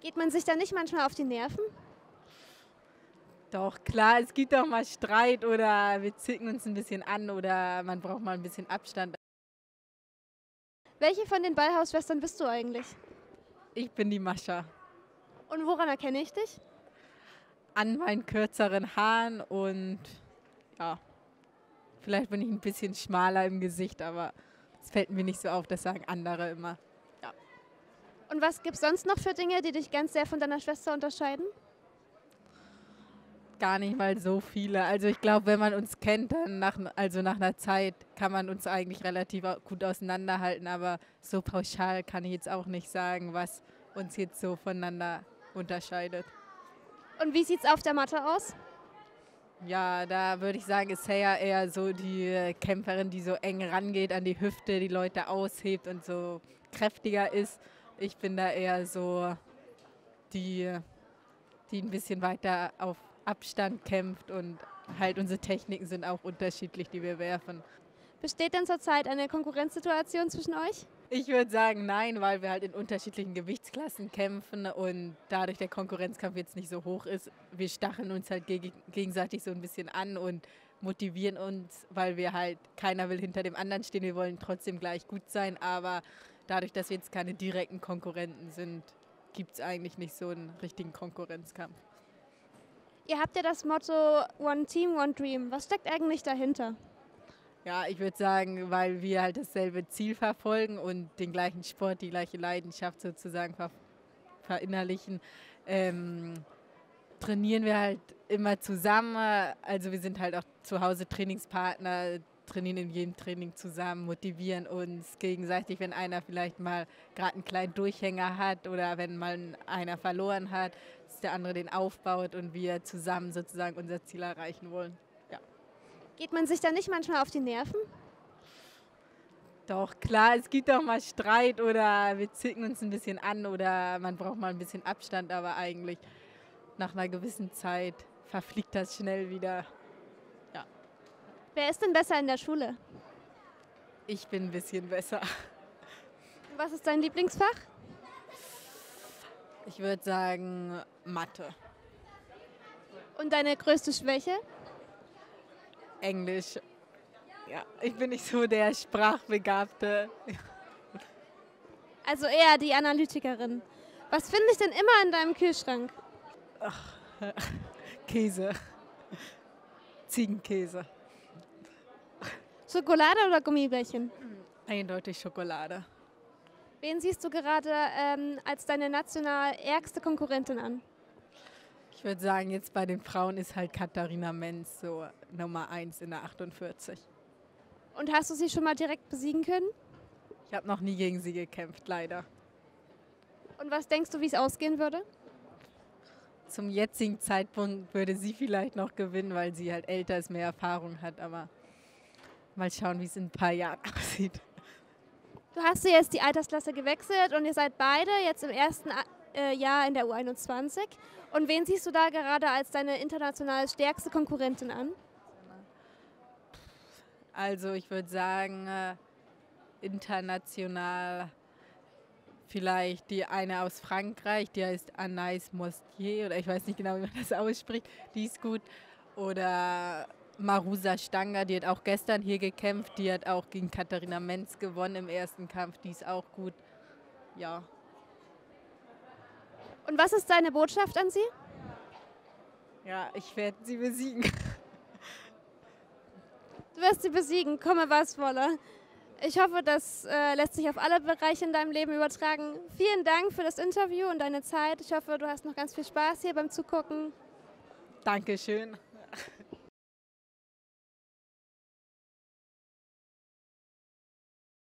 Geht man sich da nicht manchmal auf die Nerven? Doch, klar, es gibt auch mal Streit oder wir zicken uns ein bisschen an oder man braucht mal ein bisschen Abstand. Welche von den Ballhausschwestern bist du eigentlich? Ich bin die Mascha. Und woran erkenne ich dich? An meinen kürzeren Haaren und ja, vielleicht bin ich ein bisschen schmaler im Gesicht, aber es fällt mir nicht so auf, das sagen andere immer. Und was gibt es sonst noch für Dinge, die dich ganz sehr von deiner Schwester unterscheiden? Gar nicht mal so viele. Also ich glaube, wenn man uns kennt, dann nach, also nach einer Zeit kann man uns eigentlich relativ gut auseinanderhalten. Aber so pauschal kann ich jetzt auch nicht sagen, was uns jetzt so voneinander unterscheidet. Und wie sieht es auf der Matte aus? Ja, da würde ich sagen, ist Saya eher so die Kämpferin, die so eng rangeht an die Hüfte, die Leute aushebt und so kräftiger ist. Ich bin da eher so die, die ein bisschen weiter auf Abstand kämpft und halt unsere Techniken sind auch unterschiedlich, die wir werfen. Besteht denn zurzeit eine Konkurrenzsituation zwischen euch? Ich würde sagen nein, weil wir halt in unterschiedlichen Gewichtsklassen kämpfen und dadurch der Konkurrenzkampf jetzt nicht so hoch ist. Wir stacheln uns halt geg gegenseitig so ein bisschen an und motivieren uns, weil wir halt, keiner will hinter dem anderen stehen, wir wollen trotzdem gleich gut sein, aber dadurch, dass wir jetzt keine direkten Konkurrenten sind, gibt es eigentlich nicht so einen richtigen Konkurrenzkampf. Ihr habt ja das Motto One Team, One Dream. Was steckt eigentlich dahinter? Ja, ich würde sagen, weil wir halt dasselbe Ziel verfolgen und den gleichen Sport, die gleiche Leidenschaft sozusagen ver verinnerlichen, ähm, trainieren wir halt immer zusammen. Also wir sind halt auch zu Hause Trainingspartner, trainieren in jedem Training zusammen, motivieren uns gegenseitig, wenn einer vielleicht mal gerade einen kleinen Durchhänger hat oder wenn mal einer verloren hat, der andere den aufbaut und wir zusammen sozusagen unser Ziel erreichen wollen. Ja. Geht man sich da nicht manchmal auf die Nerven? Doch, klar, es gibt auch mal Streit oder wir zicken uns ein bisschen an oder man braucht mal ein bisschen Abstand, aber eigentlich nach einer gewissen Zeit verfliegt das schnell wieder. Wer ist denn besser in der Schule? Ich bin ein bisschen besser. Was ist dein Lieblingsfach? Ich würde sagen Mathe. Und deine größte Schwäche? Englisch. Ja, ich bin nicht so der Sprachbegabte. Also eher die Analytikerin. Was finde ich denn immer in deinem Kühlschrank? Ach, Käse. Ziegenkäse. Schokolade oder Gummibärchen? Eindeutig Schokolade. Wen siehst du gerade ähm, als deine national ärgste Konkurrentin an? Ich würde sagen, jetzt bei den Frauen ist halt Katharina Menz so Nummer 1 in der 48. Und hast du sie schon mal direkt besiegen können? Ich habe noch nie gegen sie gekämpft, leider. Und was denkst du, wie es ausgehen würde? Zum jetzigen Zeitpunkt würde sie vielleicht noch gewinnen, weil sie halt älter ist, mehr Erfahrung hat. Aber mal schauen, wie es in ein paar Jahren aussieht. Du hast ja jetzt die Altersklasse gewechselt und ihr seid beide jetzt im ersten äh, Jahr in der U21. Und wen siehst du da gerade als deine international stärkste Konkurrentin an? Also ich würde sagen, äh, international vielleicht die eine aus Frankreich, die heißt Anais Mostier oder ich weiß nicht genau, wie man das ausspricht, die ist gut. Oder Marusa Stanger, die hat auch gestern hier gekämpft, die hat auch gegen Katharina Menz gewonnen im ersten Kampf, die ist auch gut. Ja. Und was ist deine Botschaft an sie? Ja, ich werde sie besiegen. Du wirst sie besiegen, komme was wolle. Ich hoffe, das äh, lässt sich auf alle Bereiche in deinem Leben übertragen. Vielen Dank für das Interview und deine Zeit. Ich hoffe, du hast noch ganz viel Spaß hier beim Zugucken. Dankeschön.